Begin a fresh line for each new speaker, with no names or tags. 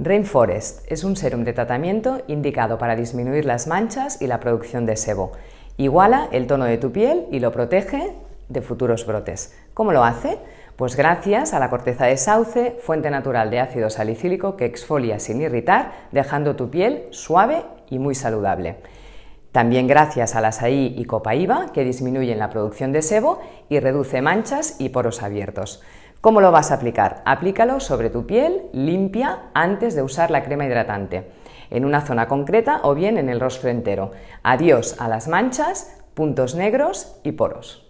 Rainforest es un serum de tratamiento indicado para disminuir las manchas y la producción de sebo. Iguala el tono de tu piel y lo protege de futuros brotes. ¿Cómo lo hace? Pues gracias a la corteza de sauce, fuente natural de ácido salicílico que exfolia sin irritar, dejando tu piel suave y muy saludable. También gracias al azaí y copaíba que disminuyen la producción de sebo y reduce manchas y poros abiertos. ¿Cómo lo vas a aplicar? Aplícalo sobre tu piel limpia antes de usar la crema hidratante, en una zona concreta o bien en el rostro entero. Adiós a las manchas, puntos negros y poros.